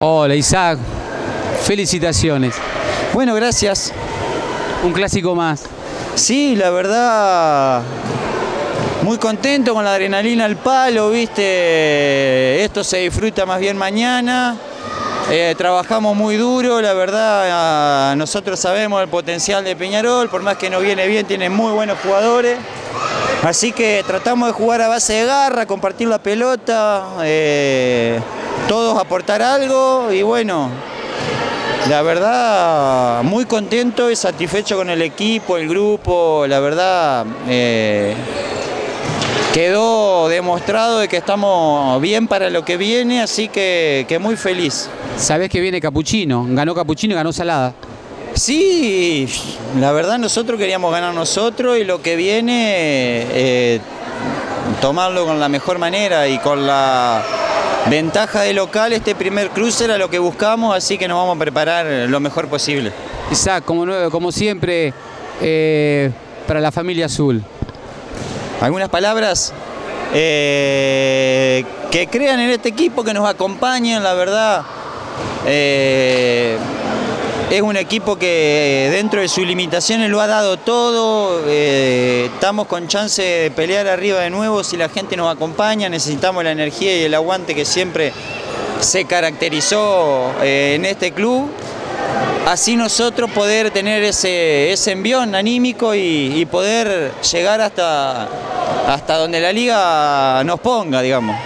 Hola Isaac, felicitaciones. Bueno, gracias. Un clásico más. Sí, la verdad, muy contento con la adrenalina al palo, viste. Esto se disfruta más bien mañana. Eh, trabajamos muy duro, la verdad, nosotros sabemos el potencial de Peñarol, por más que no viene bien, tiene muy buenos jugadores. Así que tratamos de jugar a base de garra, compartir la pelota, eh, todos aportar algo y bueno, la verdad muy contento y satisfecho con el equipo, el grupo, la verdad eh, quedó demostrado de que estamos bien para lo que viene, así que, que muy feliz. Sabés que viene Capuchino, ganó Capuchino y ganó Salada. Sí, la verdad nosotros queríamos ganar nosotros y lo que viene, eh, tomarlo con la mejor manera y con la ventaja de local, este primer cruce era lo que buscamos, así que nos vamos a preparar lo mejor posible. Isaac, como, como siempre, eh, para la familia azul. ¿Algunas palabras? Eh, que crean en este equipo, que nos acompañen, la verdad. Es un equipo que dentro de sus limitaciones lo ha dado todo, eh, estamos con chance de pelear arriba de nuevo si la gente nos acompaña, necesitamos la energía y el aguante que siempre se caracterizó eh, en este club. Así nosotros poder tener ese, ese envión anímico y, poder llegar hasta, hasta donde la liga nos ponga, digamos.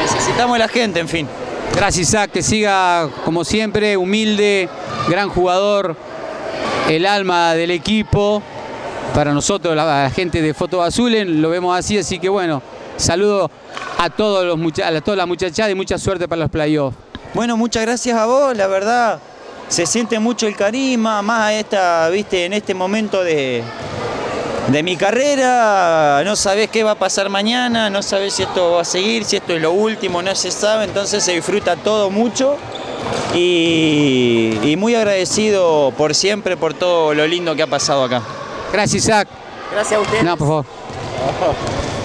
Necesitamos la gente, en fin. Gracias Isaac, que siga como siempre, humilde, gran jugador, el alma del equipo. Para nosotros, la, gente de Foto Azules, lo vemos así, así que bueno, saludo a, todos los a todas las muchachas y mucha suerte para los playoffs. Bueno, muchas gracias a vos, la verdad, se siente mucho el carisma, más esta, viste, en este momento de, de mi carrera, no sabes qué va a pasar mañana, no sabes si esto va a seguir, si esto es lo último, no se sabe, entonces se disfruta todo mucho y, muy agradecido por siempre por todo lo lindo que ha pasado acá. Gracias Isaac. Gracias a usted. No, por favor.